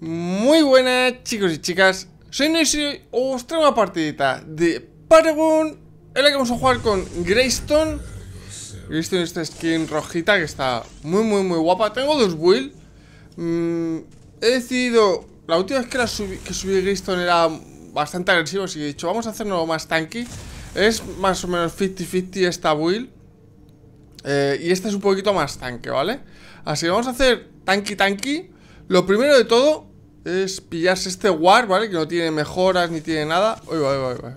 Muy buenas chicos y chicas, soy y os traigo una partidita de Paragon en la que vamos a jugar con Greystone. Greystone esta skin rojita que está muy muy muy guapa. Tengo dos builds. Mm, He decidido, la última vez que, la subí, que subí Greystone era bastante agresivo Así que he dicho vamos a hacerlo más tanky. Es más o menos 50-50 esta build. Eh, Y esta es un poquito más tanque, ¿vale? Así que vamos a hacer tanky tanky lo primero de todo es pillarse este War, ¿vale? Que no tiene mejoras ni tiene nada. Uy, uy, uy,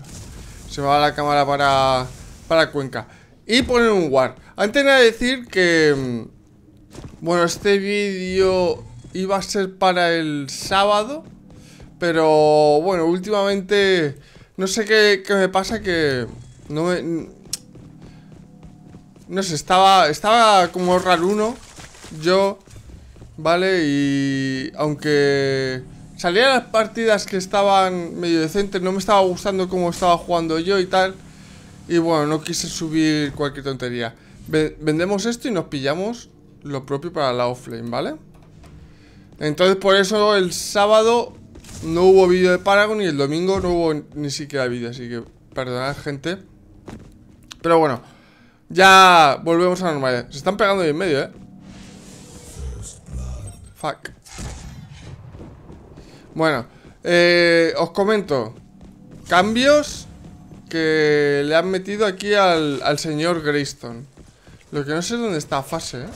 Se me va la cámara para, para Cuenca. Y poner un War. Antes de decir que... Mm, bueno, este vídeo iba a ser para el sábado. Pero bueno, últimamente... No sé qué, qué me pasa que... No me... No sé, estaba, estaba como raruno. Yo ¿Vale? Y aunque salía las partidas que estaban medio decentes, no me estaba gustando cómo estaba jugando yo y tal. Y bueno, no quise subir cualquier tontería. vendemos esto y nos pillamos lo propio para la offlane, ¿vale? Entonces por eso el sábado no hubo vídeo de Paragon y el domingo no hubo ni siquiera vídeo, así que perdonad gente. Pero bueno, ya volvemos a la normalidad. Se están pegando ahí en medio, ¿eh? Fuck. Bueno, eh, os comento. Cambios que le han metido aquí al, señor Greystone. Lo que no sé dónde está fase, ¿eh?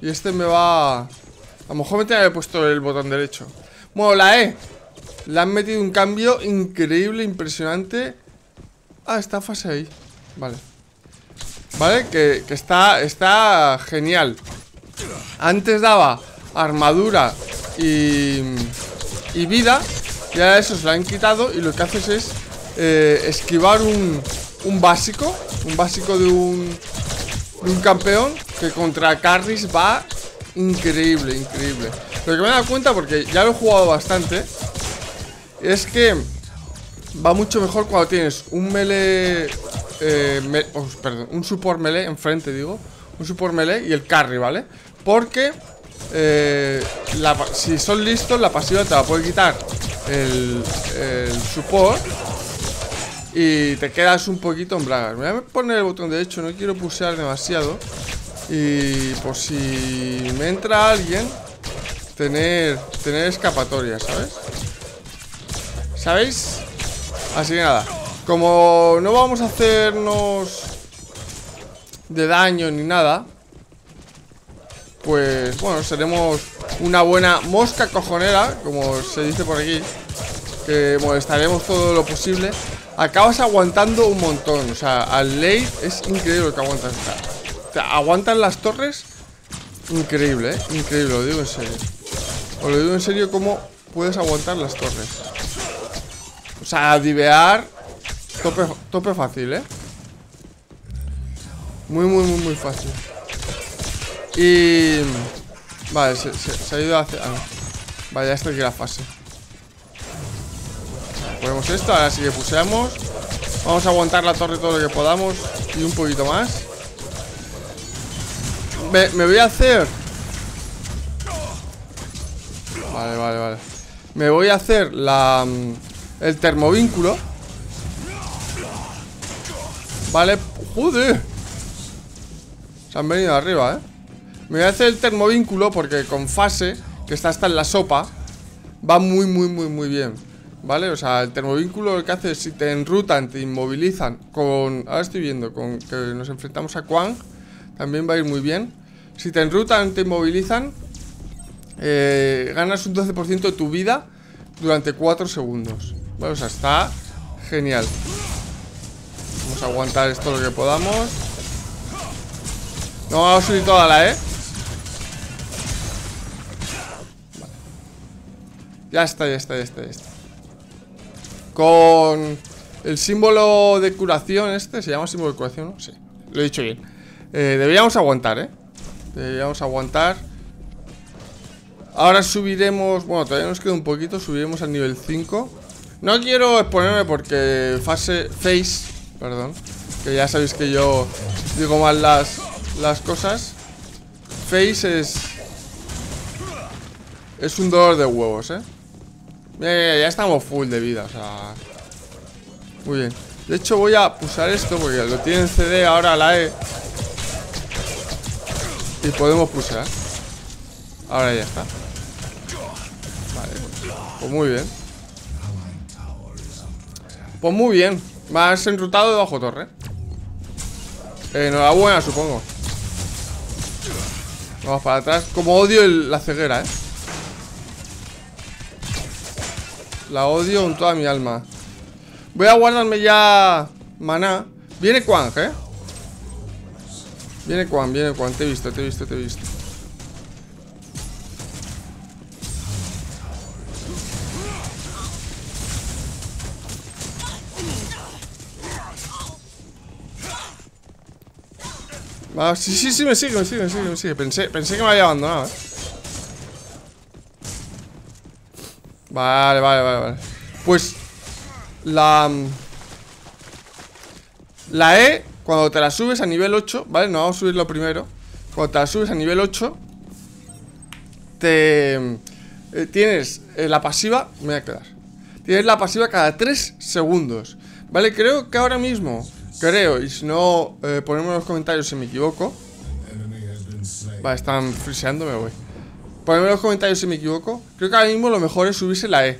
Y este me va... A lo mejor me tenía que puesto el botón derecho. Bueno, la E. Le han metido un cambio increíble, impresionante. Ah, está fase ahí. Vale. Vale, que, que está, está genial. Antes daba armadura y, y vida. Ya eso se lo han quitado y lo que haces es eh, esquivar un, un básico, un básico de un, un campeón que contra carries va increíble, increíble. Lo que me he dado cuenta, porque ya lo he jugado bastante, es que va mucho mejor cuando tienes un melee, eh, oh, perdón, un support melee enfrente, digo, un support melee y el carry, ¿vale? Porque eh, si son listos, la pasiva te va a poder quitar el, support y te quedas un poquito en bragas. Me voy a poner el botón derecho, no quiero pulsear demasiado. Y por si me entra alguien, tener, tener escapatoria, ¿sabes? ¿Sabéis? Así que nada, como no vamos a hacernos de daño ni nada, pues bueno, seremos una buena mosca cojonera, como se dice por aquí, que molestaremos todo lo posible. Acabas aguantando un montón, o sea, al late es increíble lo que aguantas. O sea, aguantan las torres, increíble, ¿eh? Increíble, lo digo en serio. Os lo digo en serio cómo puedes aguantar las torres. O sea, divear tope, tope fácil, ¿eh? Muy, muy, muy, muy fácil. Y... Vale, se, ha ido hacia... Ah, Vale, ya aquí la fase. Ponemos esto, ahora sí que puseamos. Vamos a aguantar la torre todo lo que podamos Y un poquito más. Me, me voy a hacer. Vale, vale, vale. Me voy a hacer la... Mm, el termovínculo. Vale, joder. Se han venido arriba, eh me voy a hacer el termovínculo porque con fase, que está hasta en la sopa, va muy, muy, muy, muy bien. ¿Vale? O sea, el termovínculo lo que hace es si te enrutan, te inmovilizan con... Ahora estoy viendo, con que nos enfrentamos a Quang, también va a ir muy bien. Si te enrutan, te inmovilizan, eh, ganas un 12% de tu vida durante 4 segundos. Vale, o sea, está genial. Vamos a aguantar esto lo que podamos. No vamos a subir toda la, ¿eh? Ya está, ya está, ya está, ya está. Con el símbolo de curación este, ¿se llama símbolo de curación? Sí, lo he dicho bien. Eh, deberíamos aguantar, ¿eh? Deberíamos aguantar. Ahora subiremos, bueno, todavía nos queda un poquito, subiremos al nivel 5. No quiero exponerme porque fase, face, perdón, que ya sabéis que yo digo mal las, las cosas. Face es es un dolor de huevos, ¿eh? Ya, estamos full de vida, o sea... Muy bien. De hecho voy a usar esto porque lo tiene en CD ahora la E. Y podemos pulsar. Ahora ya está. Vale. Pues muy bien. Pues muy bien. Más enrutado de bajo torre. Eh, enhorabuena, supongo. Vamos para atrás. Como odio la ceguera, eh. La odio con toda mi alma. Voy a guardarme ya maná. Viene Quang, ¿eh? Viene Quang, viene Quang. Te he visto, te he visto, te he visto. Ah, sí, sí, sí, me sigue, me sigue, me sigue, me sigue. Pensé, pensé que me había abandonado, ¿eh? Vale, vale, vale, vale. Pues la... La E, cuando te la subes a nivel 8 ¿Vale? No vamos a subirlo primero Cuando te la subes a nivel 8 Te... Eh, tienes eh, la pasiva Me voy a quedar Tienes la pasiva cada 3 segundos ¿Vale? Creo que ahora mismo Creo, y si no, eh, ponedme en los comentarios si me equivoco Vale, están friseando, me voy Ponedme en los comentarios si me equivoco Creo que ahora mismo lo mejor es subirse la E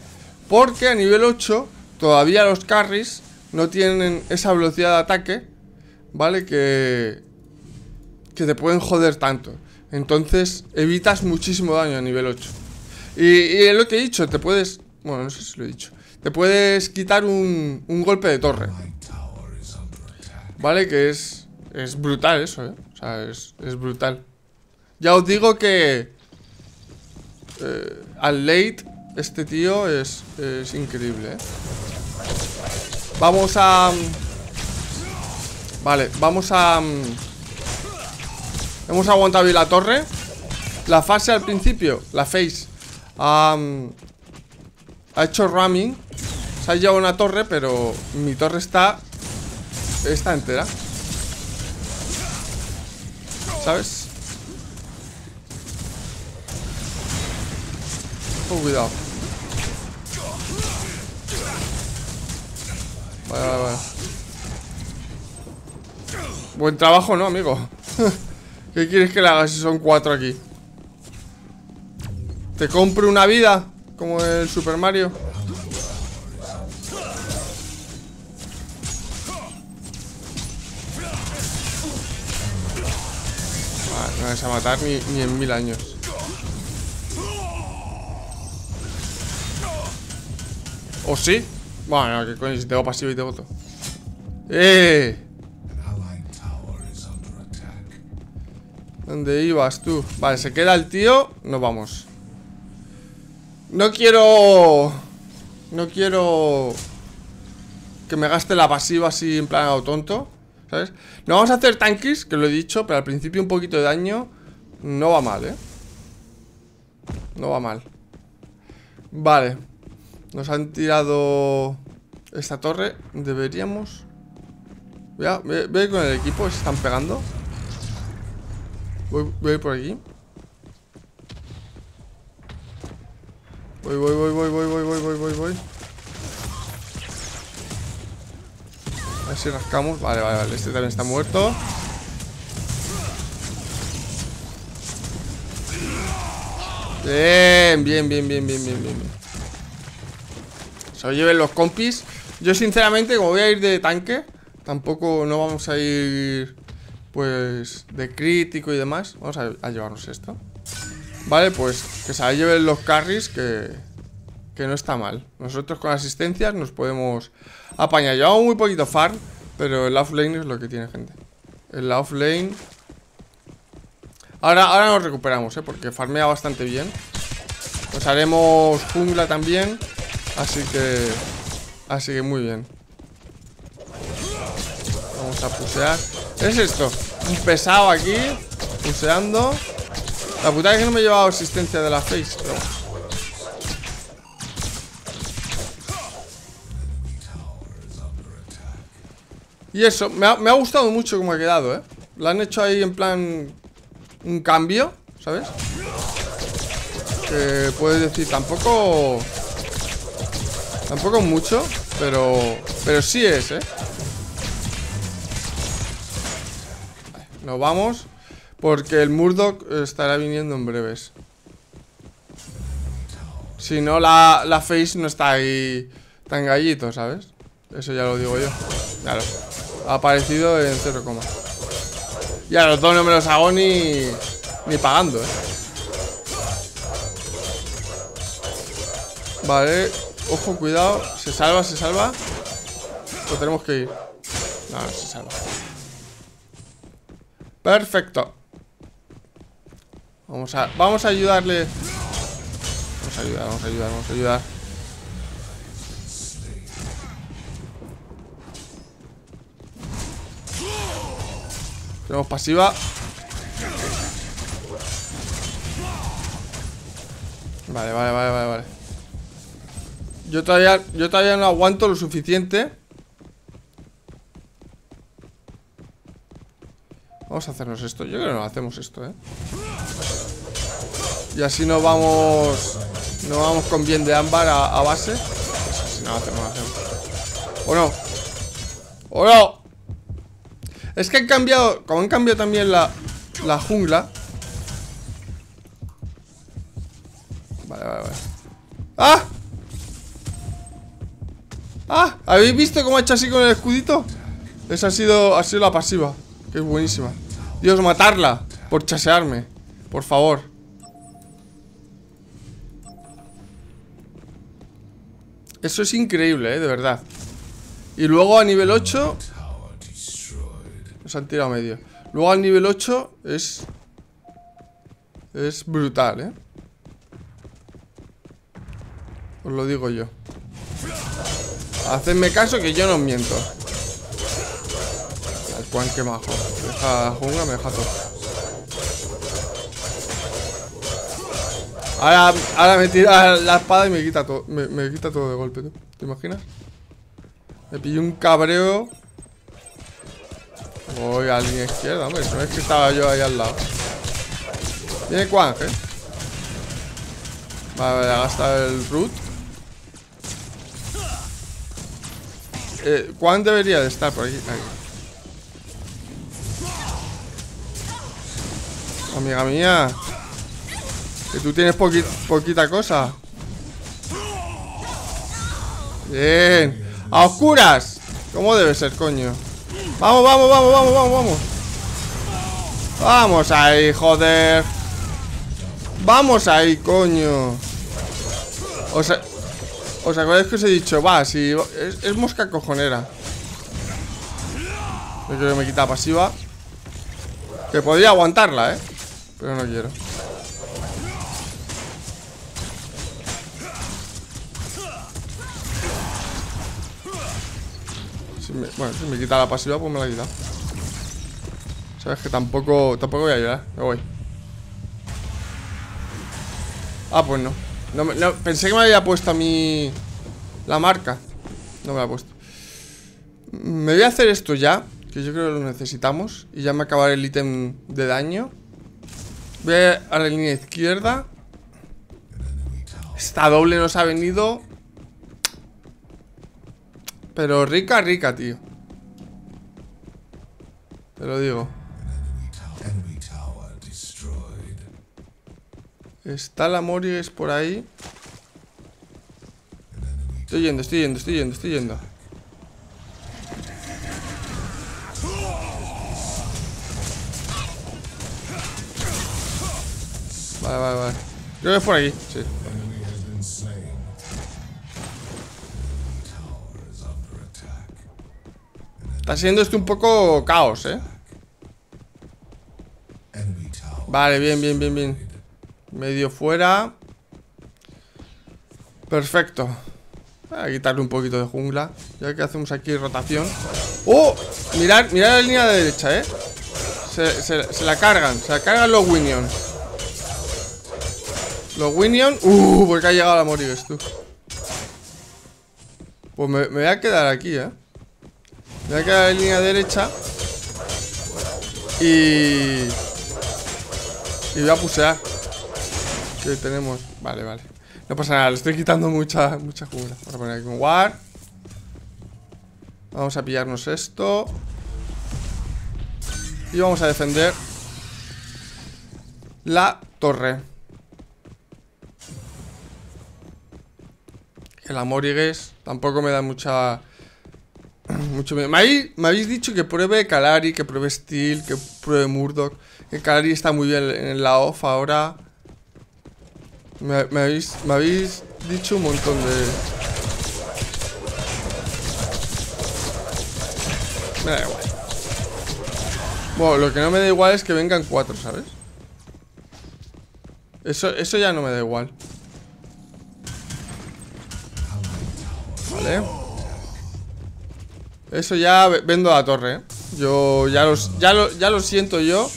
Porque a nivel 8 Todavía los carries no tienen esa velocidad de ataque, ¿vale? Que, que te pueden joder tanto. Entonces evitas muchísimo daño a nivel 8. Y, es lo que he dicho, te puedes... Bueno, no sé si lo he dicho. Te puedes quitar un, un golpe de torre. ¿Vale? Que es... Es brutal eso, ¿eh? O sea, es, es brutal. Ya os digo que... Eh, al late, este tío es, es increíble, ¿eh? Vamos a... Vale, vamos a... Hemos aguantado bien la torre La fase al principio, la face Ha hecho ramming Se ha llevado una torre, pero Mi torre está Está entera ¿Sabes? Oh, cuidado Vale, vale, vale. Buen trabajo, ¿no, amigo? ¿Qué quieres que le haga si son cuatro aquí? ¿Te compro una vida? Como el Super Mario Vale, no vas a matar ni en mil años ¿O sí? Bueno, que coño, si tengo pasivo y te voto. ¡Eh! ¿Dónde ibas tú? Vale, se queda el tío Nos vamos No quiero... No quiero... Que me gaste la pasiva así en plan tonto ¿Sabes? No vamos a hacer tanques, que lo he dicho Pero al principio un poquito de daño No va mal, ¿eh? No va mal Vale nos han tirado esta torre. Deberíamos... Voy a, voy con el equipo, se están pegando. Voy, voy por aquí. Voy, voy, voy, voy, voy, voy, voy, voy, voy, voy. A ver si rascamos. Vale, vale, vale. Este también está muerto. Bien, bien, bien, bien, bien, bien, bien. Lo lleven los compis. Yo sinceramente como voy a ir de tanque Tampoco no vamos a ir Pues de crítico y demás. Vamos a, llevarnos esto. Vale, pues que se lleven los carries Que, que no está mal. Nosotros con asistencias nos podemos apañar. Llevamos muy poquito farm Pero el offlane es lo que tiene gente. El offlane. Ahora, ahora nos recuperamos, ¿eh? Porque farmea bastante bien. Pues haremos jungla también Así que... Así que muy bien Vamos a pusear es esto? Un pesado aquí Puseando La puta es que no me he llevado asistencia de la face pero... Y eso, me ha, me ha, gustado mucho cómo ha quedado, ¿eh? Lo han hecho ahí en plan... Un cambio, ¿sabes? Que puedes decir, tampoco... Tampoco mucho, pero... Pero sí es, ¿eh? Nos vamos Porque el Murdoch estará viniendo en breves Si no, la, la Face no está ahí tan gallito, ¿sabes? Eso ya lo digo yo Claro Ha aparecido en 0, y a los dos no me los hago ni, ni pagando, ¿eh? Vale, ojo, cuidado. Se salva, se salva. O tenemos que ir. No se salva. Perfecto. Vamos a, vamos a ayudarle. Vamos a ayudar, vamos a ayudar, vamos a ayudar. Tenemos pasiva. Vale, vale, vale, vale, vale Yo todavía, yo todavía no aguanto lo suficiente Vamos a hacernos esto Yo creo que no hacemos esto, ¿eh? Y así nos vamos Nos vamos con bien de ámbar a, base Si no hacemos, hacemos ¿O no? ¿O no? Es que han cambiado, como han cambiado también la, la jungla. ¿Habéis visto cómo ha hecho así con el escudito? Esa ha sido, ha sido la pasiva. Que es buenísima. Dios, matarla. Por chasearme. Por favor. Eso es increíble, ¿eh? De verdad. Y luego a nivel 8 nos han tirado medio. Luego al nivel 8 es... Es brutal, ¿eh? Os lo digo yo. Hacedme caso que yo no miento. El Juan que majo. Deja jungla, me deja todo. Ahora, ahora me tira la espada y me quita todo. Me, me quita todo de golpe, ¿Te imaginas? Me pillo un cabreo Voy a línea izquierda, hombre. No es que estaba yo ahí al lado. Viene Quang, ¿eh? Vale, a gastar el root. Eh, debería de estar por aquí. Amiga mía. Que tú tienes poquita cosa. Bien. ¡A oscuras! ¿Cómo debe ser, coño? Vamos, vamos, vamos, vamos, vamos, vamos Vamos ahí, joder Vamos ahí, coño O sea ¿Os acordáis que os he dicho? Va, si es, mosca cojonera Yo creo que me quita pasiva. Que podría aguantarla, eh Pero no quiero. Bueno, si me quita la pasiva, pues me la quita Sabes que tampoco Tampoco voy a ayudar, me voy. Ah, pues no. No, Pensé que me había puesto a mí La marca. No me la ha puesto. Me voy a hacer esto ya Que yo creo que lo necesitamos Y ya me acabaré el ítem de daño. Voy a la línea izquierda. Esta doble nos ha venido. Pero rica, rica, tío. Te lo digo. Está la Morris por ahí. Estoy yendo, estoy yendo, estoy yendo, estoy yendo. Vale, vale, vale. Creo que es por aquí, sí. Está siendo esto un poco caos, ¿eh? Vale, bien, bien, bien, bien Medio fuera Perfecto Voy a quitarle un poquito de jungla Ya que hacemos aquí rotación ¡Oh! Mirad, mirad la línea de derecha, ¿eh? Se, la cargan Se la cargan los Winion Los Winion ¡Uh! Porque ha llegado la morir esto Pues me voy a quedar aquí, ¿eh? Voy a quedar en línea derecha Y... Y voy a pusear Que tenemos Vale, vale. No pasa nada, le estoy quitando mucha, mucha jungla. Vamos a poner aquí un war. Vamos a pillarnos esto. Y vamos a defender la torre. El Amorigues tampoco me da mucha... Mucho miedo. Me habéis, me habéis dicho que pruebe Calari, que pruebe Steel, que pruebe Murdoch. Que Calari está muy bien en la off ahora. Me, habéis, me habéis dicho un montón de... Me da igual. Bueno, lo que no me da igual es que vengan cuatro, ¿sabes? Eso, eso ya no me da igual. Vale. Eso ya vendo la torre, ¿eh? Yo ya, los, ya, lo, ya lo siento yo.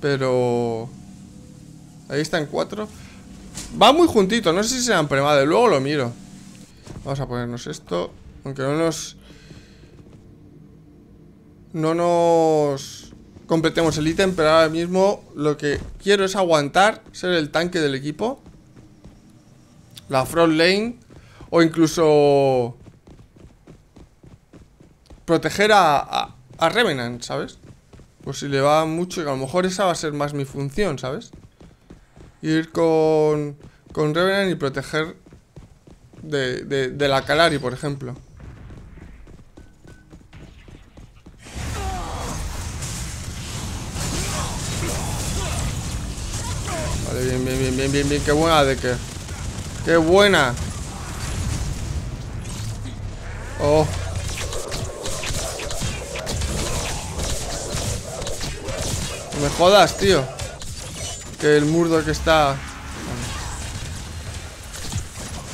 Pero... Ahí están cuatro. Va muy juntito, no sé si sean premade. Luego lo miro. Vamos a ponernos esto. Aunque no nos... No nos... Completemos el ítem, pero ahora mismo lo que quiero es aguantar, ser el tanque del equipo. La front lane. O incluso proteger a, a, Revenant, ¿sabes? Pues si le va mucho, a lo mejor esa va a ser más mi función, ¿sabes? Ir con, con Revenant y proteger de, de, la Calari, por ejemplo. Vale, bien, bien, bien, bien, bien, bien. Qué buena de que. Qué buena. Oh. No me jodas, tío. Que el murdo que está...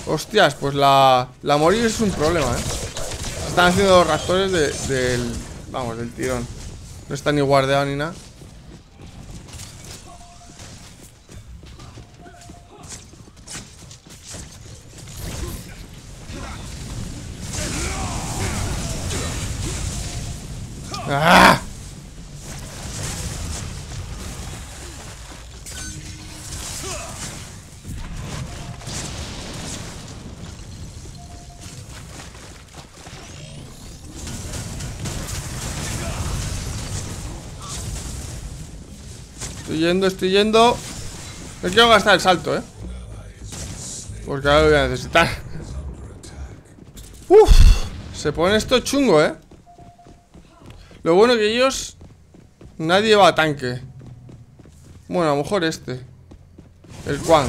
Hostias, pues la... La morir es un problema, ¿eh? Están haciendo los raptores de, del... Vamos, del tirón. No está ni guardeado ni nada. Estoy yendo, No quiero gastar el salto, eh Porque ahora lo voy a necesitar Uf Se pone esto chungo, eh lo bueno que ellos... Nadie va a tanque. Bueno, a lo mejor este. El Quan.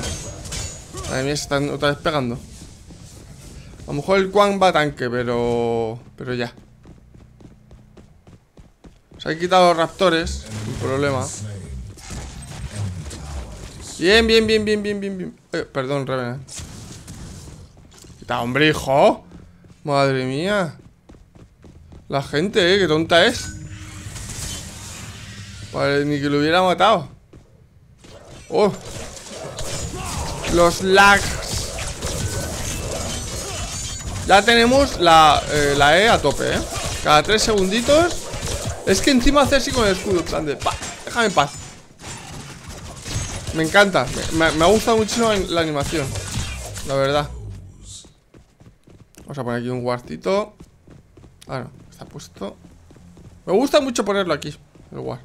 Madre mía, se están otra vez pegando. A lo mejor el Quan va a tanque, pero... Pero ya. Se han quitado los raptores. Sin problema. Bien, bien, bien, bien, bien, bien, bien. Eh, perdón, Revenant. Quita, hombre, hijo. Madre mía. La gente, ¿eh? Qué tonta es. Vale, ni que lo hubiera matado. Oh. Los lags. Ya tenemos la, eh, la E a tope, ¿eh? Cada tres segunditos. Es que encima hace así con el escudo. déjame en paz. Me encanta. Me, ha gustado muchísimo la animación. La verdad. Vamos a poner aquí un guartito. Ah, no puesto Me gusta mucho ponerlo aquí El guard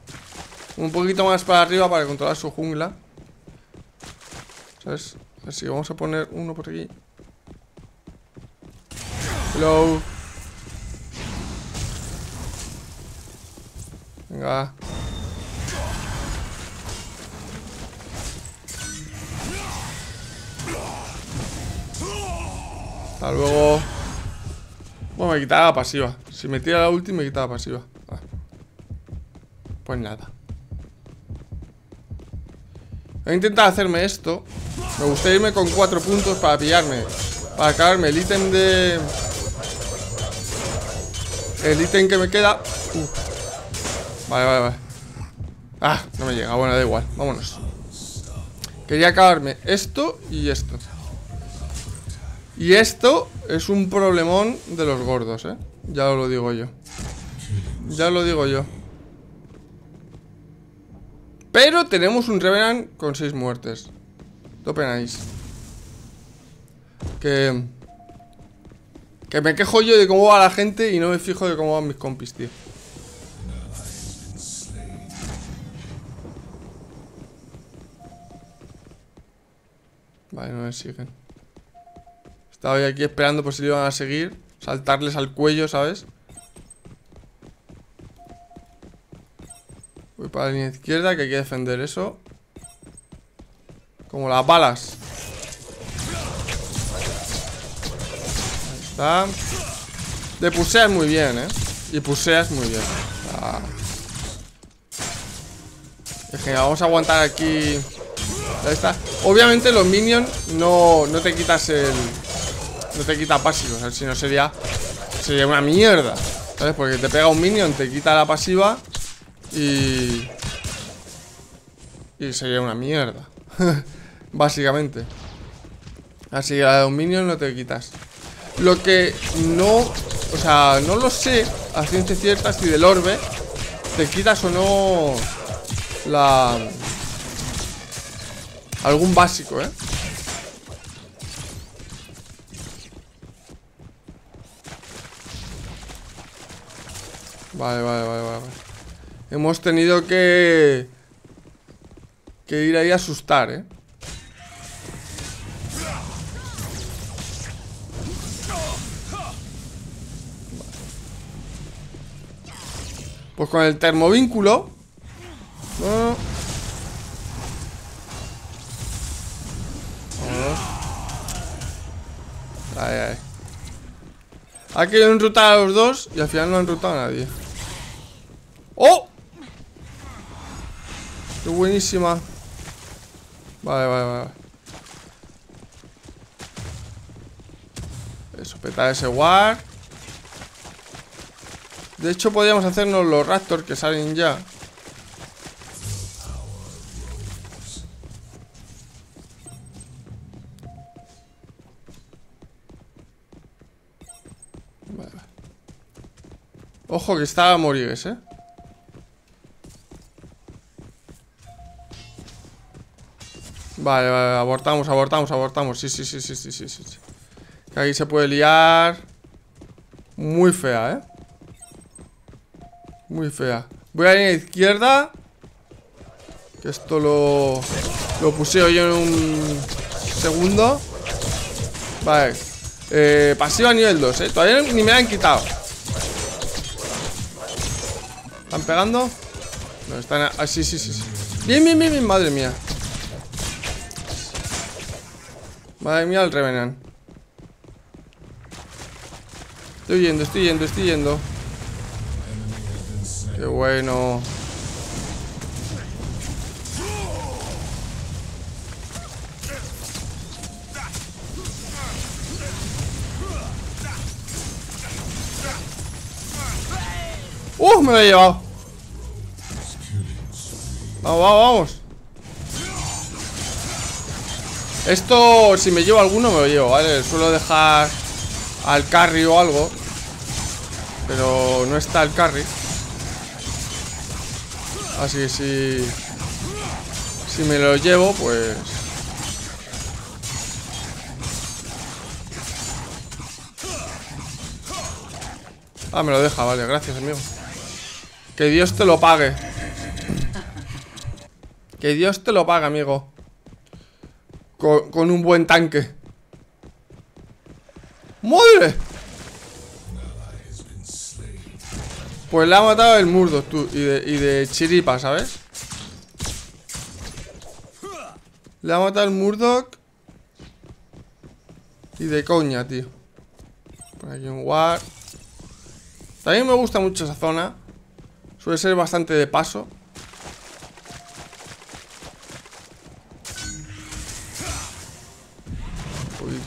Un poquito más para arriba para controlar su jungla ¿Sabes? Así vamos a poner uno por aquí Hello Venga Hasta luego Bueno, me quitaba la pasiva si me tira la última, me quita la pasiva. Ah. Pues nada. Voy a intentar hacerme esto. Me gustaría irme con cuatro puntos para pillarme. Para acabarme el ítem de... El ítem que me queda. Vale, vale, vale. Ah, no me llega. Bueno, da igual. Vámonos. Quería acabarme esto y esto. Y esto es un problemón de los gordos, ¿eh? Ya lo digo yo. Ya lo digo yo. Pero tenemos un Revenant con 6 muertes. Topen Ice. Que... Que me quejo yo de cómo va la gente y no me fijo de cómo van mis compis, tío. Vale, no me siguen. Estaba aquí esperando por si le iban a seguir. Saltarles al cuello, ¿sabes? Voy para la línea izquierda, que hay que defender eso. Como las balas. Ahí está. De puseas muy bien, ¿eh? Y puseas muy bien. Ah. Vamos a aguantar aquí. Ahí está. Obviamente los minions no, no te quitas el... No te quita pasivo, o si no sería... Sería una mierda, ¿sabes? Porque te pega un minion, te quita la pasiva y... Y sería una mierda Básicamente Así que la un minion no te quitas Lo que no... O sea, no lo sé A ciencia cierta si del orbe Te quitas o no La... Algún básico, ¿eh? Vale, vale, vale, vale Hemos tenido que... Que ir ahí a asustar, ¿eh? Pues con el termovínculo no. Ahí, ahí. Ha querido enrutar a los dos y al final no ha enrutado a nadie. ¡Oh! ¡Qué buenísima! Vale, vale, vale. Eso, petar ese war. De hecho, podríamos hacernos los raptors que salen ya. Vale. Ojo que está a morir ese. Vale, vale, abortamos, abortamos, abortamos. Sí, sí, sí, sí, sí, sí, sí Que ahí se puede liar. Muy fea, ¿eh? Muy fea. Voy a ir a la izquierda. Que esto lo... Lo puseo yo en un... Segundo. Vale. Eh, Pasiva nivel 2, ¿eh? Todavía ni me la han quitado. ¿Están pegando? No, están... Ah, sí, sí, sí, sí. Bien, bien, bien, bien, madre mía Madre mía, el Revenant. Estoy yendo, estoy yendo, estoy yendo. Qué bueno. ¡Uh! Me lo he llevado. Vamos, vamos, vamos. Esto, si me llevo alguno, me lo llevo, ¿vale? Suelo dejar al carry o algo Pero no está el carry. Así que si... Si me lo llevo, pues... Ah, me lo deja, vale, gracias, amigo. Que Dios te lo pague. Que Dios te lo pague, amigo con, un buen tanque. ¡Madre! Pues le ha matado el murdo tú y de, y de chiripa, ¿sabes? Le ha matado el Murdoch Y de coña, tío. Por aquí un war También me gusta mucho esa zona. Suele ser bastante de paso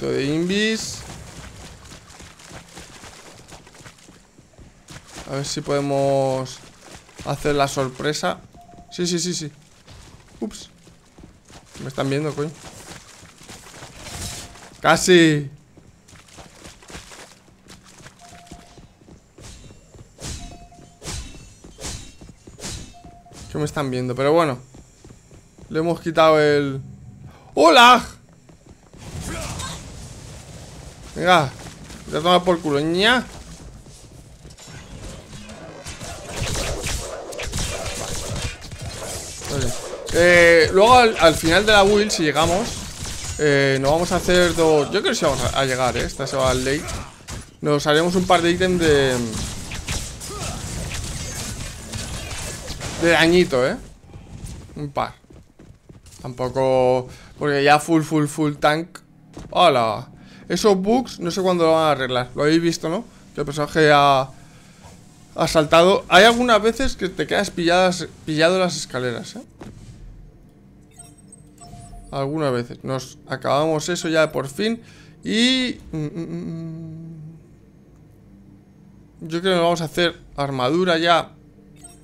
de invis. A ver si podemos hacer la sorpresa. Sí, sí, sí, sí. Ups. Me están viendo, coño. Casi. Que me están viendo, pero bueno. Le hemos quitado el... ¡Hola! Venga, voy a por culo, ña. Eh, luego al, final de la build, si llegamos, eh, nos vamos a hacer dos. Yo creo que sí vamos a, llegar, ¿eh? Esta se va al late. Nos haremos un par de ítems de. De dañito, ¿eh? Un par. Tampoco. Porque ya full, full, full tank. ¡Hola! Esos bugs, no sé cuándo lo van a arreglar. Lo habéis visto, ¿no? Que el personaje ha. Ha saltado. Hay algunas veces que te quedas pilladas, pillado las escaleras, ¿eh? Algunas veces. Nos acabamos eso ya por fin. Y... Mm, mm, mm, yo creo que vamos a hacer armadura ya.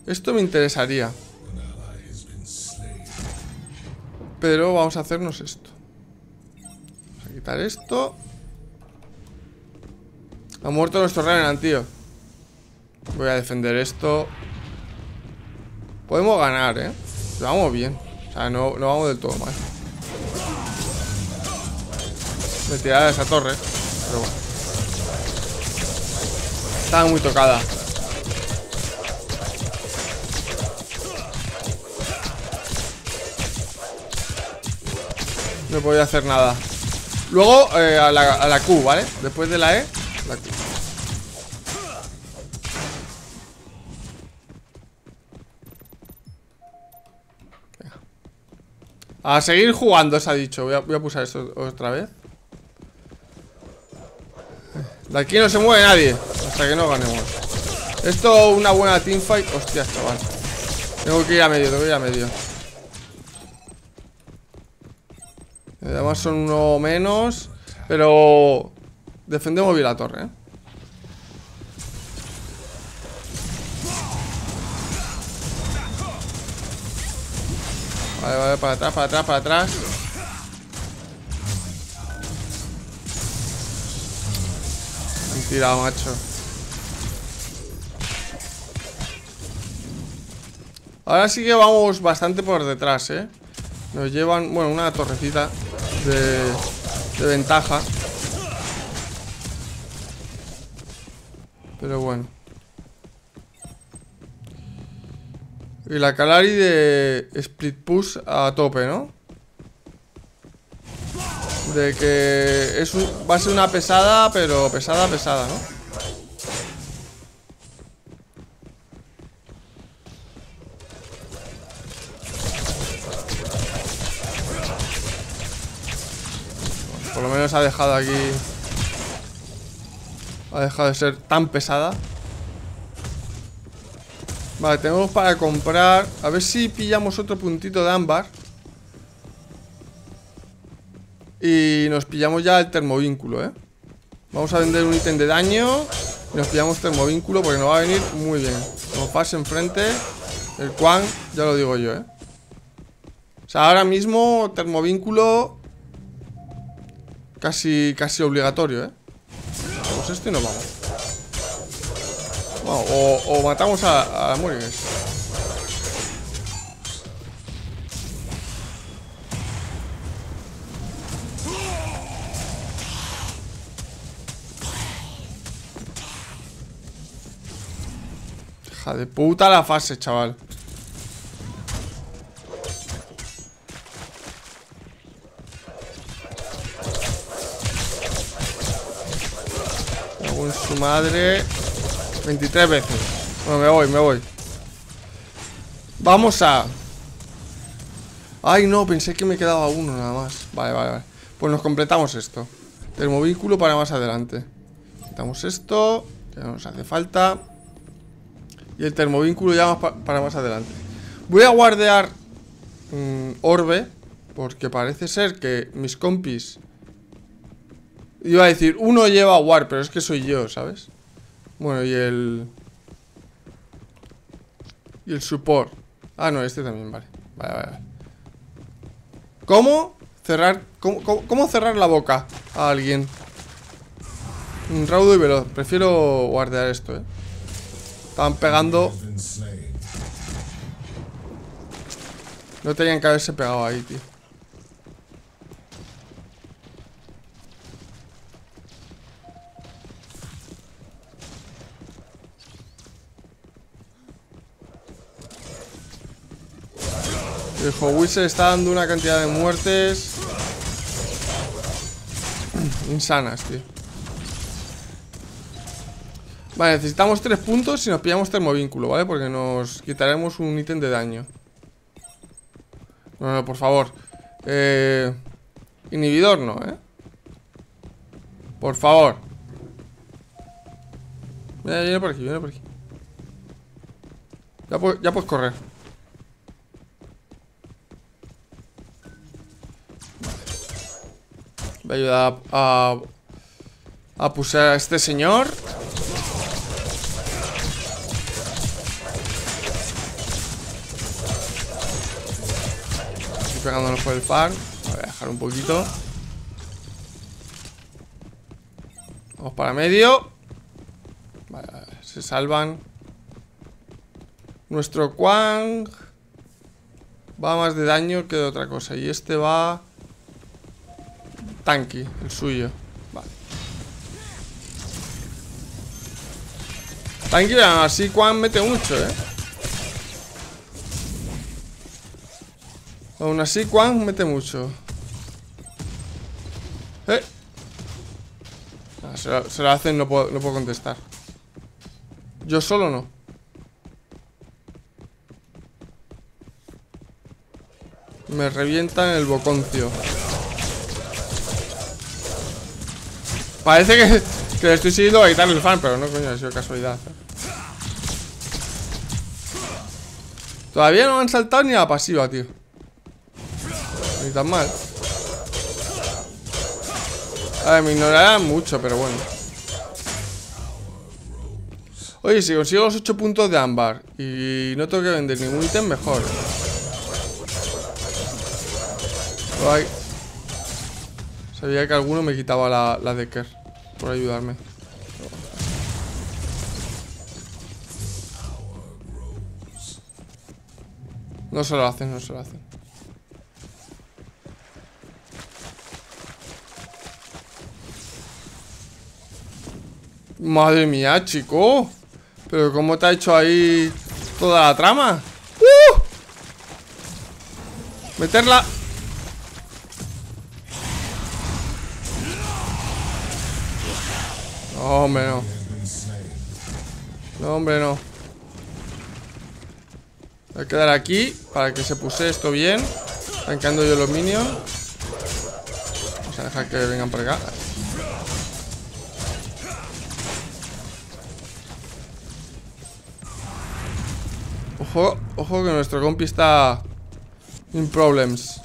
Esto me interesaría. Pero vamos a hacernos esto. Vamos a quitar esto. Ha muerto nuestro Revenant, tío. Voy a defender esto. Podemos ganar, ¿eh? vamos bien. O sea, no, no vamos del todo mal. Me tiraré esa torre. Pero bueno. Estaba muy tocada. No podía hacer nada. Luego eh, a la Q, ¿vale? Después de la E, A seguir jugando, se ha dicho. Voy a, a pulsar esto otra vez. De aquí no se mueve nadie Hasta que no ganemos Esto una buena teamfight Hostia, chaval Tengo que ir a medio, tengo que ir a medio Además son uno menos Pero Defendemos bien la torre, ¿eh? Vale, vale, para atrás, para atrás, para atrás tirado, macho. Ahora sí que vamos bastante por detrás, ¿eh? Nos llevan, bueno, una torrecita de, de ventaja. Pero bueno. Y la Calari de split push a tope, ¿no? De que es va a ser una pesada, pero pesada, pesada, ¿no? Por lo menos ha dejado aquí... Ha dejado de ser tan pesada. Vale, tenemos para comprar... A ver si pillamos otro puntito de ámbar. Y nos pillamos ya el termovínculo, ¿eh? Vamos a vender un ítem de daño Y nos pillamos termovínculo porque nos va a venir muy bien Como pase enfrente El Quan, ya lo digo yo, ¿eh? O sea, ahora mismo termovínculo Casi, casi obligatorio, ¿eh? Hacemos esto y nos vamos o, matamos a, a de puta la fase, chaval. Su madre 23 veces. Bueno, me voy, me voy. Vamos a Ay, no, pensé que me quedaba uno nada más. Vale, vale, vale. Pues nos completamos esto. Termovínculo para más adelante. Quitamos esto Que no nos hace falta. Y el termovínculo ya para más adelante. Voy a guardear mm, Orbe Porque parece ser que mis compis Iba a decir, uno lleva War Pero es que soy yo, ¿sabes? Bueno, y el... Y el support. Ah, no, este también, vale. Vale, vale, ¿Cómo cerrar... Cómo, cerrar la boca a alguien? Un raudo y veloz. Prefiero guardear esto, eh. Estaban pegando. No tenían que haberse pegado ahí, tío El Howitzer está dando una cantidad de muertes insanas, tío. Vale, necesitamos tres puntos y nos pillamos termovínculo, ¿vale? Porque nos quitaremos un ítem de daño. No, no, por favor. Eh, inhibidor no, ¿eh? Por favor. Mira, viene por aquí, viene por aquí. Ya puedes correr. Voy a ayudar a, a, a a este señor. Estoy pegándonos por el far. Voy a dejar un poquito. Vamos para medio. Vale, se salvan. Nuestro Quang va más de daño que de otra cosa. Y este va tanque, el suyo. Vale. Tanque, así Quan mete mucho, ¿eh? Aún así Quan mete mucho. ¿Eh? Ah, se, lo, hacen, no puedo, no puedo contestar. Yo solo no. Me revientan el boconcio. Parece que, que estoy siguiendo a quitarle el fan, pero no, coño, ha sido casualidad. Todavía no han saltado ni a la pasiva, tío. Ni tan mal. A ver, me ignorarán mucho, pero bueno. Oye, si consigo los 8 puntos de ámbar y no tengo que vender ningún ítem, mejor. Ay. Sabía que alguno me quitaba la, la Decker Por ayudarme No se lo hacen, no se lo hacen Madre mía, chico Pero ¿cómo te ha hecho ahí toda la trama? ¡Uh! Meterla No, hombre, no. No, hombre, no. Voy a quedar aquí para que se puse esto bien. Tancando yo los minions. Vamos a dejar que vengan por acá. Ojo, ojo que nuestro compi está in problems.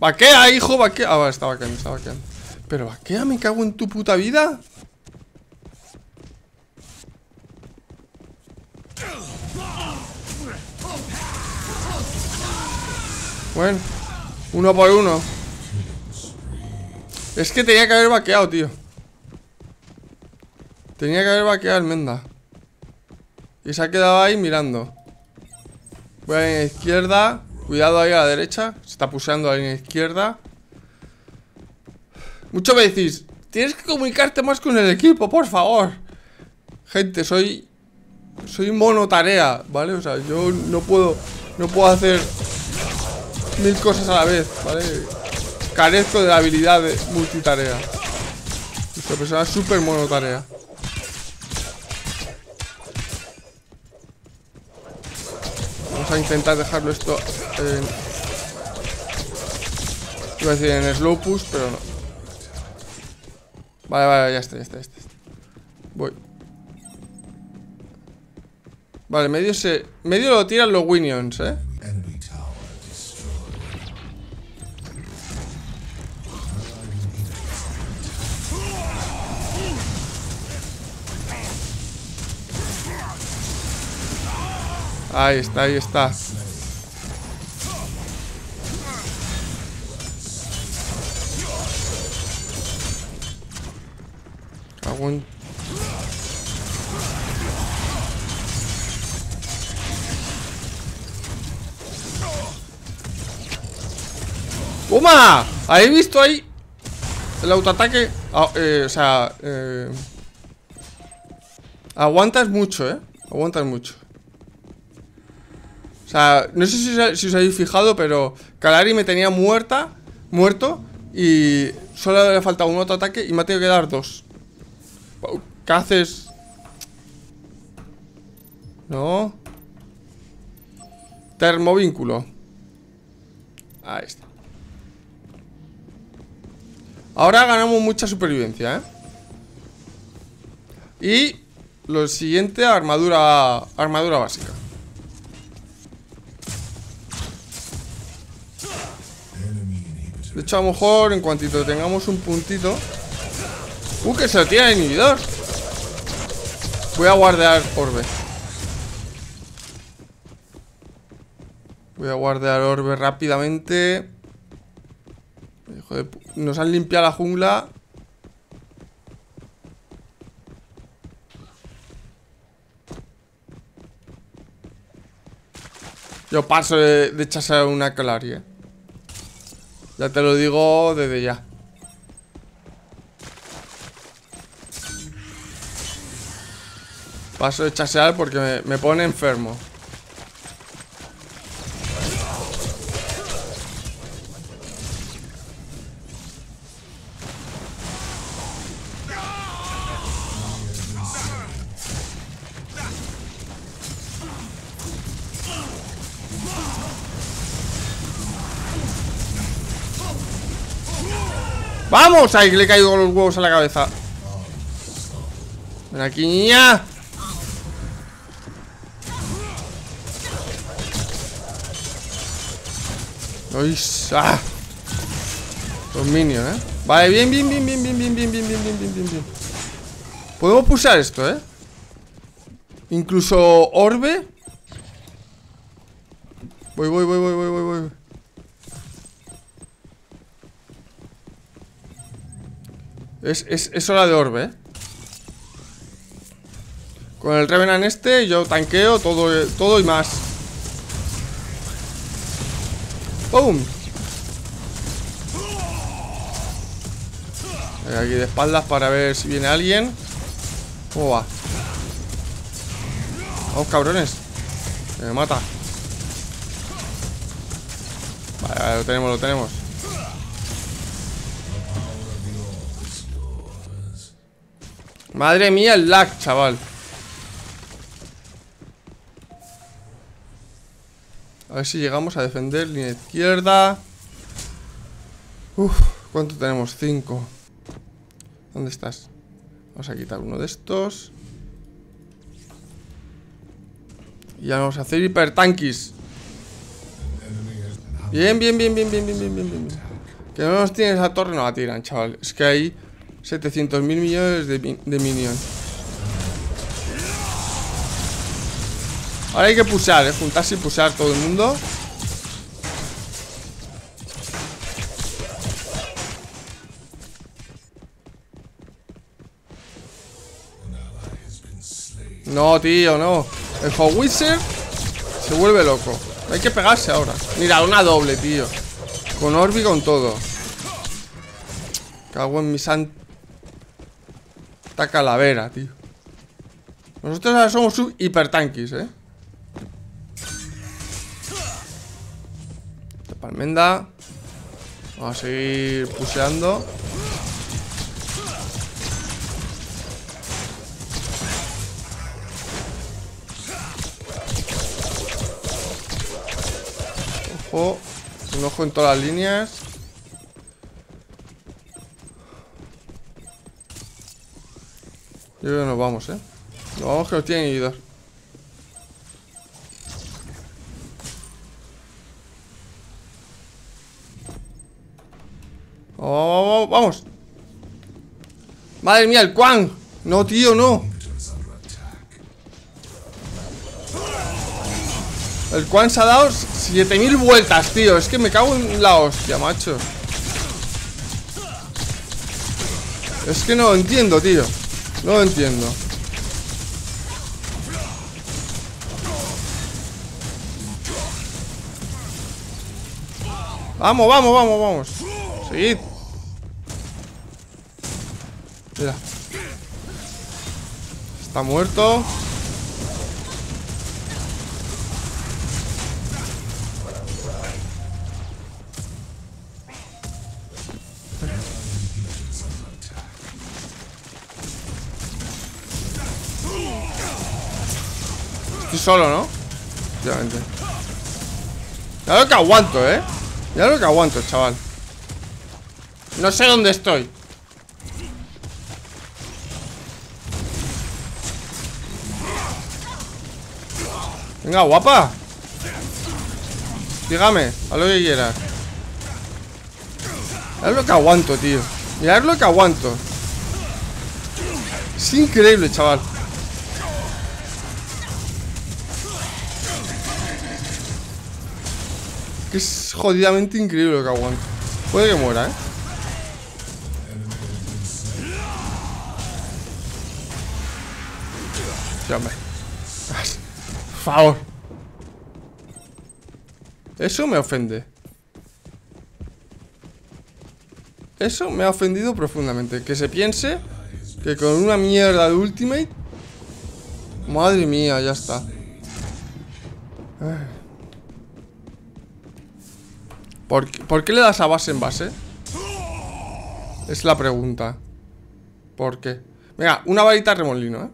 Vaquea, hijo, vaquea. Ah, vale, está vaqueando, está vaqueando. Pero qué me cago en tu puta vida. Bueno, uno por uno. Es que tenía que haber vaqueado, tío. Tenía que haber vaqueado el Menda. Y se ha quedado ahí mirando. Voy a la izquierda. Cuidado ahí a la derecha. Se está puseando a la izquierda. Mucho me tienes que comunicarte más con el equipo, por favor. Gente, soy soy mono tarea, ¿vale? O sea, yo no puedo no puedo hacer mil cosas a la vez, ¿vale? Carezco de la habilidad de multitarea. Esta persona es súper monotarea. Vamos a intentar dejarlo esto en... Iba a decir en slow push, pero no. Vale, vale, ya está, ya está, ya está. Voy. Vale, medio se... Medio lo tiran los Winions, ¿eh? Ahí está, ahí está. ¡Toma! ¿Habéis visto ahí? El autoataque ah, eh, O sea eh, Aguantas mucho, ¿eh? Aguantas mucho O sea, no sé si, si os habéis fijado, pero Calari me tenía muerta, muerto, y solo le falta un otro ataque y me ha tenido que dar dos. ¿Qué haces? No. Termovínculo. Ahí está. Ahora ganamos mucha supervivencia, ¿eh? Y lo siguiente, armadura, armadura básica. De hecho, a lo mejor en cuantito tengamos un puntito... ¡Uh, que se lo tira el inhibidor! Voy a guardar orbe. Voy a guardar orbe rápidamente. Nos han limpiado la jungla. Yo paso de, de echarse una calaria. Ya te lo digo desde ya. Paso de chasear porque me, pone enfermo. ¡Vamos! Ahí le he caído los huevos a la cabeza Ven aquí, niña Uy, ¡Ah! Los minions, ¿eh? Vale, bien, bien, bien, bien, bien, bien, bien, bien, bien, bien, bien, bien, bien. Podemos pulsar esto, ¿eh? Incluso orbe Voy, voy, voy, voy, voy, voy, voy Es, es, es hora de orbe, ¿eh? Con el Revenant este yo tanqueo todo, todo y más ¡Pum! Aquí de espaldas para ver si viene alguien ¿Cómo va? Vamos cabrones Me mata Vale, lo tenemos, lo tenemos Madre mía el lag, chaval A ver si llegamos a defender línea izquierda. Uf, ¿cuánto tenemos? Cinco. ¿Dónde estás? Vamos a quitar uno de estos. Y ya vamos a hacer hipertanquis. Bien, bien, bien, bien, bien, bien, bien, bien, bien. Que no nos tienen esa torre, no la tiran, chaval. Es que hay 700 mil millones de, de minions. Ahora hay que pulsar, ¿eh? Juntarse y pulsar todo el mundo. No, tío, no. El Hogwitzer se vuelve loco. Hay que pegarse ahora. Mira, una doble, tío. Con Orbi con todo. Cago en mi santa calavera, tío. Nosotros ahora somos hipertanquis, eh Palmenda Vamos a seguir puseando Ojo Un ojo en todas las líneas Yo creo que nos vamos, eh Nos vamos que nos tienen ido Oh, vamos. Madre mía, el Quan. No, tío, no. El Quan se ha dado 7000 vueltas, tío. Es que me cago en la hostia, macho. Es que no lo entiendo, tío. No lo entiendo. Vamos, vamos, vamos, vamos. Seguid. Mira. Está muerto. Solo, ¿no? Ya lo que aguanto, ¿eh? Ya lo que aguanto, chaval. No sé dónde estoy. Venga, guapa. Dígame, a lo que quieras. Mirad lo que aguanto, tío. Mirad lo que aguanto. Es increíble, chaval. Es jodidamente increíble lo que aguanto. Puede que muera, ¿eh? Hombre. Por favor. Eso me ofende. Eso me ha ofendido profundamente. Que se piense que con una mierda de Ultimate... Madre mía, ya está. ¿Por, ¿Por, qué le das a base en base? Es la pregunta. ¿Por qué? Venga, una varita remolino, ¿eh?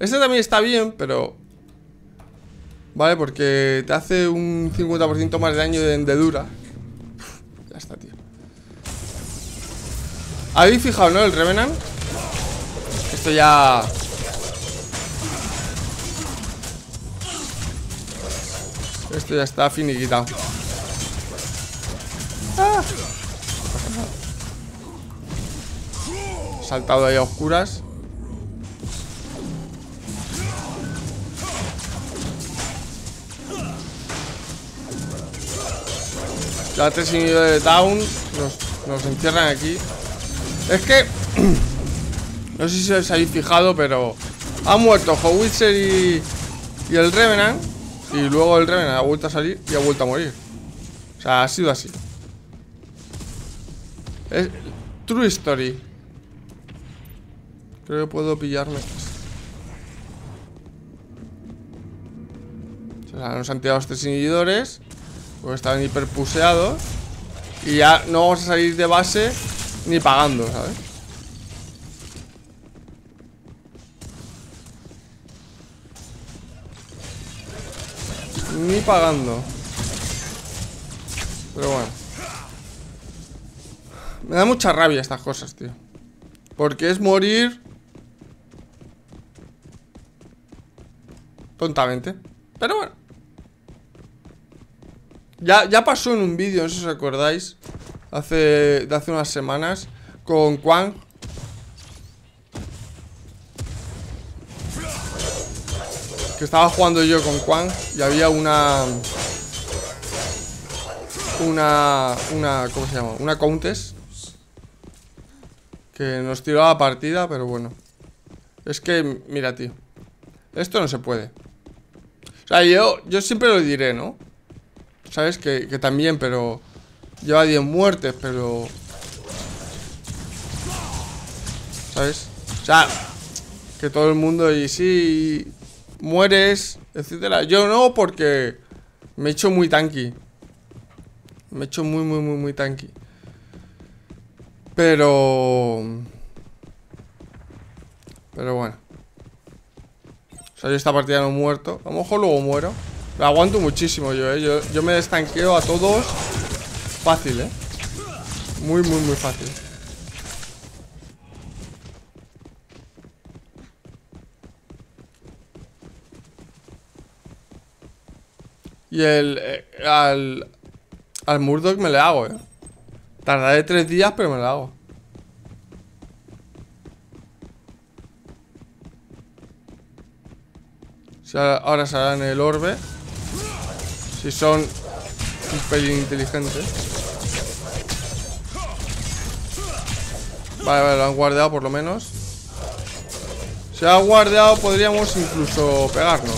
Este también está bien, pero... Vale, porque te hace un 50% más de daño de hendedura. ya está, tío. ¿Habéis fijado, no? El Revenant. Esto ya... Esto ya está finiquitado. Ah. Saltado ahí a oscuras. Ya tres inhibidores de down nos, nos encierran aquí. Es que No sé si os habéis fijado, pero Ha muerto Howitzer y, y el Revenant Y luego el Revenant ha vuelto a salir y ha vuelto a morir O sea, ha sido así Es True Story. Creo que puedo pillarme. O sea, nos han tirado los tres inhibidores Porque estaban hiperpuseados Y ya no vamos a salir de base Ni pagando, ¿sabes? Ni pagando. Pero bueno Me da mucha rabia estas cosas, tío Porque es morir Tontamente Pero bueno ya, ya pasó en un vídeo, no sé si os acordáis Hace, de hace unas semanas Con Quang Que estaba jugando yo con Juan y había una... Una... Una... ¿Cómo se llama? Una Countess. Que nos tiró la partida, pero bueno. Es que, mira, tío. Esto no se puede. O sea, yo, yo siempre lo diré, ¿no? ¿Sabes? Que, que también, pero... Lleva 10 muertes, pero... ¿Sabes? O sea, que todo el mundo y sí mueres, etcétera. Yo no, porque me he hecho muy tanky. Me he hecho muy, muy, muy, muy tanky. Pero... Pero bueno. O sea, yo esta partida no muerto. A lo mejor luego muero. Pero aguanto muchísimo yo, ¿eh? Yo, yo me destanqueo a todos fácil, ¿eh? Muy, muy, muy fácil. Y el... Eh, al... Al Murdoch me le hago, eh. Tardaré tres días, pero me lo hago. ahora saldrán el orbe. Si son un pelín inteligentes. Vale, vale, lo han guardado por lo menos. Si ha guardado podríamos incluso pegarnos.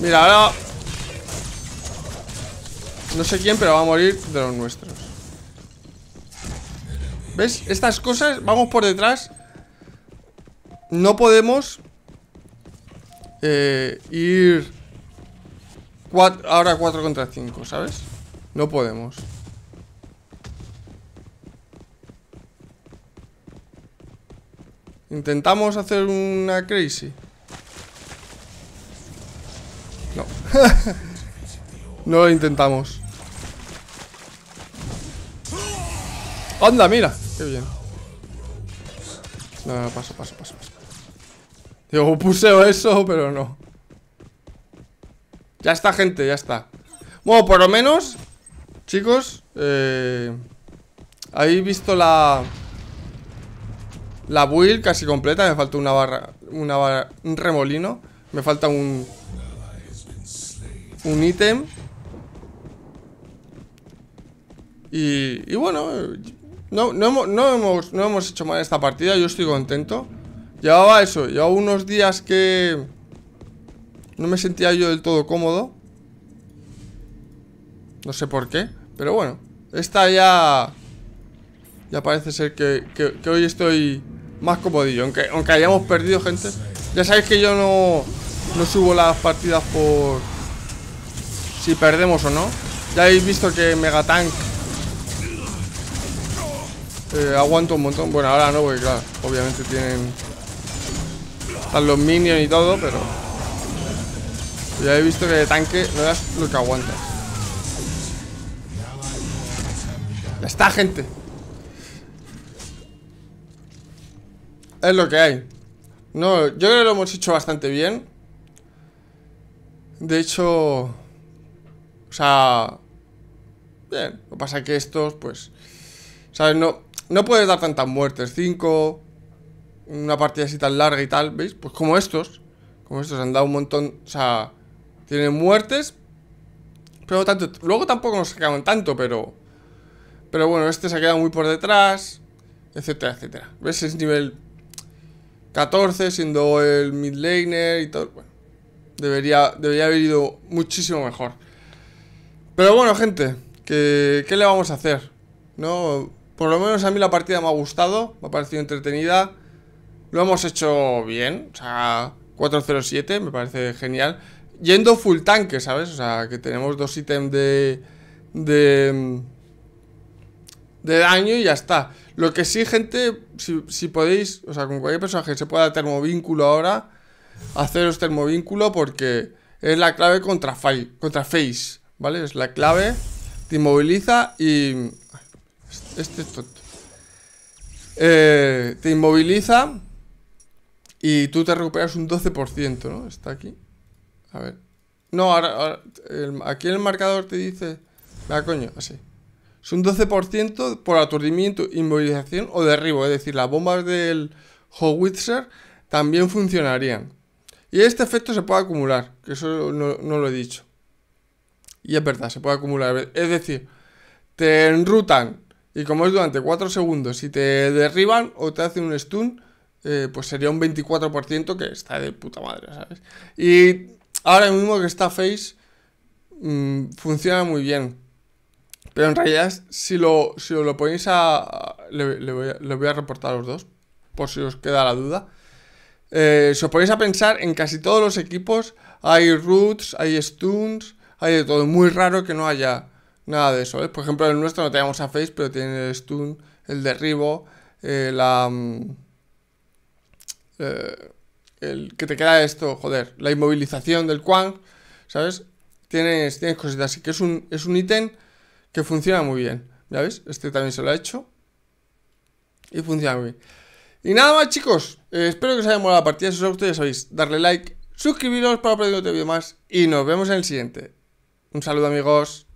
Mira, ahora no sé quién, pero va a morir de los nuestros ¿Ves? Estas cosas, vamos por detrás No podemos eh, Ir Ahora 4 contra 5, ¿sabes? No podemos Intentamos hacer una crazy no lo intentamos. ¡Anda, mira! ¡Qué bien! No, no, paso, paso, paso, paso. Digo, puseo eso, pero no. Ya está, gente, ya está. Bueno, por lo menos, chicos, eh, habéis visto la... La build casi completa. Me falta una barra, una barra, un remolino. Me falta un... Un ítem. Y, y bueno, no, no, hemos, no, hemos, no hemos hecho mal esta partida. Yo estoy contento. Llevaba eso, llevaba unos días que... No me sentía yo del todo cómodo. No sé por qué. Pero bueno, esta ya... Ya parece ser que, que hoy estoy más comodillo. Aunque, aunque hayamos perdido, gente. Ya sabéis que yo no, no subo las partidas por si perdemos o no. Ya habéis visto que Megatank eh, aguanto un montón. Bueno, ahora no, porque claro, obviamente tienen... Están los minions y todo, pero... Ya he visto que de tanque no es lo que aguanta. Ya está, gente. Es lo que hay. No, yo creo que lo hemos hecho bastante bien. De hecho... O sea... Bien, lo que pasa es que estos, pues... ¿Sabes? No, no puedes dar tantas muertes. Cinco... Una partida así tan larga y tal, ¿veis? Pues como estos. Como estos han dado un montón... O sea... Tienen muertes. Pero tanto... Luego tampoco nos sacaban tanto, pero... Pero bueno, este se ha quedado muy por detrás. Etcétera, etcétera. ¿Ves? Es nivel 14 siendo el mid laner y todo. Bueno, debería, debería haber ido muchísimo mejor. Pero bueno, gente, ¿qué, ¿qué le vamos a hacer? No, por lo menos a mí la partida me ha gustado, me ha parecido entretenida. Lo hemos hecho bien, o sea, 407, me parece genial. Yendo full tanque, ¿sabes? O sea, que tenemos dos ítems de... De... De daño y ya está. Lo que sí, gente, si, podéis, o sea, con cualquier personaje se pueda termovínculo ahora, haceros termovínculo porque es la clave contra Face, ¿vale? Es la clave, te inmoviliza y... Este es tonto. Eh, te inmoviliza y tú te recuperas un 12%, ¿no? Está aquí. A ver. No, ahora, aquí en el marcador te dice... Ah, coño, así. Es un 12% por aturdimiento, inmovilización o derribo. Es decir, las bombas del Howitzer también funcionarían. Y este efecto se puede acumular, que eso no, lo he dicho. Y es verdad, se puede acumular. Es decir, te enrutan y como es durante 4 segundos, si te derriban o te hacen un stun, eh, pues sería un 24% que está de puta madre, ¿sabes? Y ahora mismo que está Face, mm, funciona muy bien. Pero en realidad, si lo, si lo ponéis a... Le, voy a, reportar a los dos, por si os queda la duda. Eh, si os ponéis a pensar, en casi todos los equipos hay roots, hay stuns, hay de todo. Muy raro que no haya nada de eso. ¿eh? Por ejemplo, el nuestro no tenemos a Face, pero tiene el stun, el derribo, eh, la... Mm, el que te queda esto, joder, la inmovilización del Quang, ¿sabes? Tienes, tienes cositas así que es un, es un ítem que funciona muy bien. ¿Ya ves? Este también se lo ha hecho. Y funciona muy bien. Y nada más, chicos. Eh, espero que os haya molado la partida. Si os ha gustado, ya sabéis, darle like, suscribiros para aprender otro vídeo más. Y nos vemos en el siguiente. Un saludo, amigos.